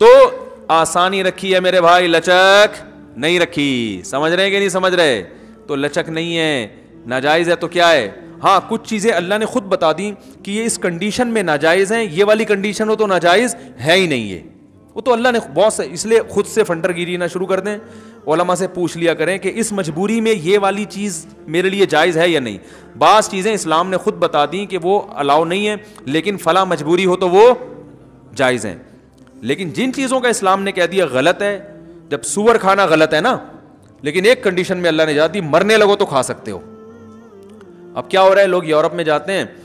तो आसानी रखी है मेरे भाई लचक नहीं रखी समझ रहे हैं कि नहीं समझ रहे तो लचक नहीं है नाजायज है तो क्या है हाँ कुछ चीजें अल्लाह ने खुद बता दी कि ये इस कंडीशन में नाजायज हैं ये वाली कंडीशन हो तो नाजायज है ही नहीं है वो तो अल्लाह ने बहुत से इसलिए खुद से फंडरगिरी ना शुरू कर दें। ओलमा से पूछ लिया करें कि इस मजबूरी में ये वाली चीज़ मेरे लिए जायज़ है या नहीं? बास चीज़ें इस्लाम ने खुद बता दी कि वो अलाउ नहीं है, लेकिन फला मजबूरी हो तो वो जायज़ हैं। लेकिन जिन चीज़ों का इस्लाम ने कह दिया, गलत है। जब सुअर खाना गलत है ना, लेकिन एक कंडीशन में अल्लाह ने जा दी, मरने लगो तो खा सकते हो। अब क्या हो रहा है? लोग यूरोप में जाते हैं,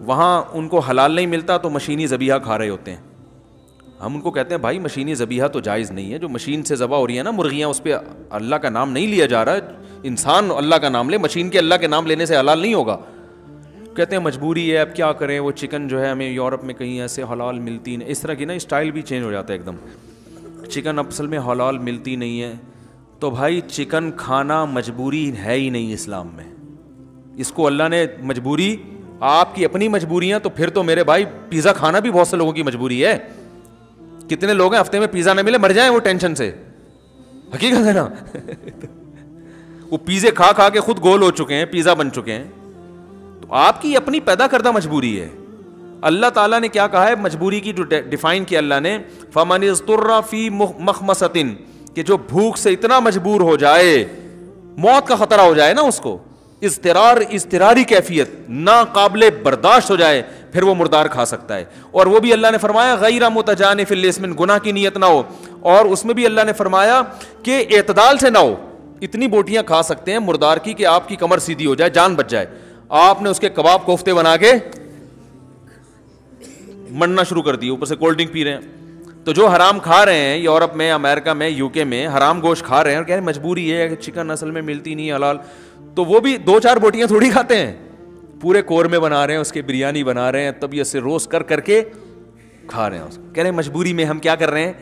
वहाँ उनको हलाल नहीं मिलता तो मशीनी जबीहा खा रहे होते हैं। हम उनको कहते हैं, भाई, मशीनी जबीहा तो जायज़ नहीं है। जो मशीन से ज़बा हो रही है ना, मुर्गियाँ, उस पर अल्लाह का नाम नहीं लिया जा रहा इंसान अल्लाह का नाम ले, मशीन के अल्लाह के नाम लेने से हलाल नहीं होगा। कहते हैं, मजबूरी है, अब क्या करें? वो चिकन जो है, हमें यूरोप में कहीं ऐसे हलाल मिलती नहीं। इस तरह की ना, स्टाइल भी चेंज हो जाता है एकदम। चिकन असल में हलाल मिलती नहीं है। तो भाई, चिकन खाना मजबूरी है ही नहीं इस्लाम में। इसको अल्लाह ने मजबूरी, आपकी अपनी मजबूरियाँ तो फिर तो मेरे भाई, पिज़्ज़ा खाना भी बहुत से लोगों की मजबूरी है। कितने लोग हैं, हफ़्ते में पिज़्ज़ा ना मिले, मर जाए वो टेंशन से। हकीकत है ना? वो पिज़्ज़े खा खा के खुद गोल हो चुके हैं, पिज़्ज़ा बन चुके हैं। तो आपकी अपनी पैदा करदा मजबूरी है। अल्लाह ताला ने क्या कहा है? मजबूरी की जो डिफाइन किया अल्लाह ने, फमन फ़ी मखमसतिन, कि जो भूख से इतना मजबूर हो जाए, मौत का खतरा हो जाए ना उसको इस्तरार इस्तरारी कैफियत, नाकाबले बर्दाश्त हो जाए फिर वो मुर्दार खा सकता है। और वो भी अल्लाह ने फरमाया, गैरा मुतजान फिलस्मिन गुनाह की नीयत ना हो। और उसमें भी अल्लाह ने फरमाया कि एतदाल से ना हो, इतनी बोटियाँ खा सकते हैं मुर्दार की कि आपकी कमर सीधी हो जाए, जान बच जाए। आपने उसके कबाब कोफ्ते बना के मरना शुरू कर दिए, ऊपर से कोल्ड ड्रिंक पी रहे हैं। तो जो हराम खा रहे हैं, यूरोप में, अमेरिका में, यूके में, हराम गोश्त खा रहे हैं और कह रहे हैं, मजबूरी है चिकन असल में मिलती नहीं हलाल। तो वो भी दो चार बोटियाँ थोड़ी खाते हैं। पूरे कोर में बना रहे हैं, उसके बिरयानी बना रहे हैं, तब ये से रोस्ट कर करके खा रहे हैं उसको। कह रहे हैं, मजबूरी में हम क्या कर रहे हैं?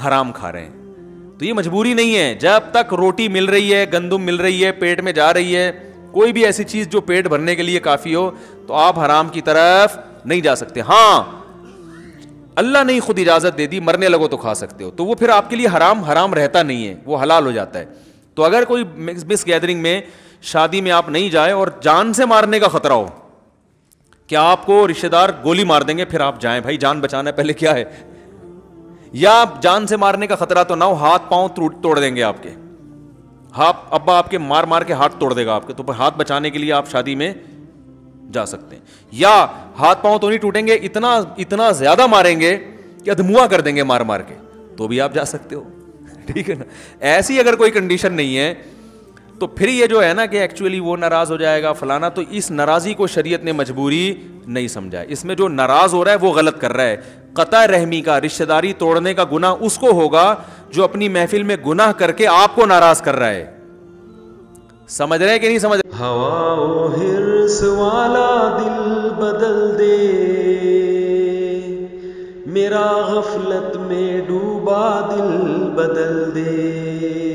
हराम खा रहे हैं। तो ये मजबूरी नहीं है। जब तक रोटी मिल रही है, गंदुम मिल रही है, पेट में जा रही है, कोई भी ऐसी चीज़ जो पेट भरने के लिए काफ़ी हो तो आप हराम की तरफ़ नहीं जा सकते। हाँ अल्लाह ने खुद इजाज़त दे दी, मरने लगो तो खा सकते हो। तो वो फिर आपके लिए हराम हराम रहता नहीं है, वो हलाल हो जाता है। तो अगर कोई मिस गैदरिंग में शादी में आप नहीं जाए और जान से मारने का खतरा हो। क्या आपको रिश्तेदार गोली मार देंगे? फिर आप जाएँ भाई, जान बचाना पहले क्या है? या जान से मारने का खतरा तो ना हो, हाथ पाँव तोड़ देंगे आपके। हाथ अब्बा आपके मार मार के हाथ तोड़ देगा आपके। तो हाथ बचाने के लिए आप शादी में जा सकते हैं। या हाथ पाँव तो नहीं टूटेंगे, इतना इतना ज़्यादा मारेंगे कि अधमुआ कर देंगे मार मार के। तो भी आप जा सकते हो। ठीक है ना? ऐसी अगर कोई कंडीशन नहीं है तो फिर ये जो है ना कि एक्चुअली वो नाराज़ हो जाएगा, फलाना तो इस नाराजी को शरीयत ने मजबूरी नहीं समझा। इसमें जो नाराज़ हो रहा है, वो गलत कर रहा है। कता रहमी का, रिश्तेदारी तोड़ने का गुना उसको होगा, जो अपनी महफिल में गुनाह करके आपको नाराज़ कर रहा है। समझ रहे हैं कि नहीं समझ हवा हिर्स वाला दिल बदल दे, मेरा गफलत में डूबा दिल बदल दे।